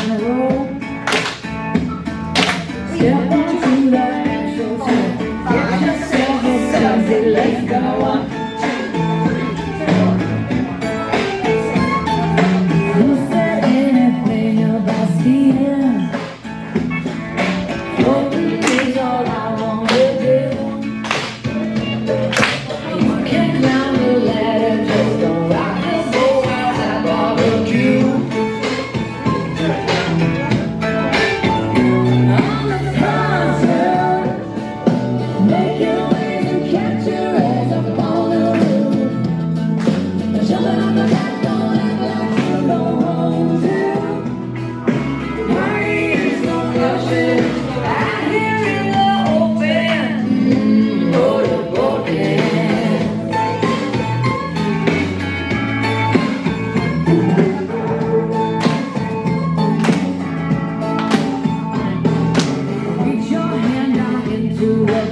on the the get yourself life.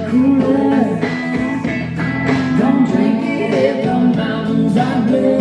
cooler. Don't drink it, if the mountains are blue.